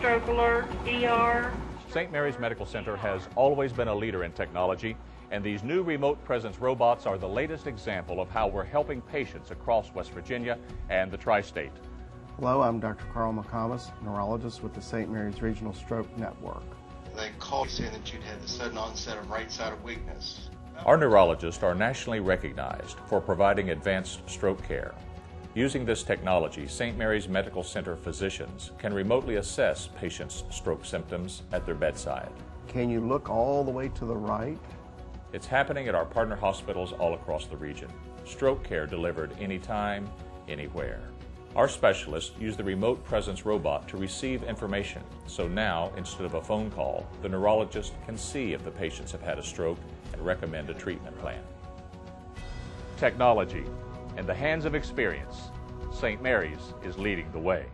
stroke alert, ER. St. Mary's Medical Center has always been a leader in technology, and these new remote presence robots are the latest example of how we're helping patients across West Virginia and the tri-state. Hello, I'm Dr. Carl McComas, neurologist with the St. Mary's Regional Stroke Network. They called saying that you'd had the sudden onset of right-sided weakness. Our neurologists are nationally recognized for providing advanced stroke care. Using this technology, St. Mary's Medical Center physicians can remotely assess patients' stroke symptoms at their bedside. Can you look all the way to the right? It's happening at our partner hospitals all across the region. Stroke care delivered anytime, anywhere. Our specialists use the remote presence robot to receive information. So now, instead of a phone call, the neurologist can see if the patients have had a stroke and recommend a treatment plan. Technology in the hands of experience. St. Mary's is leading the way.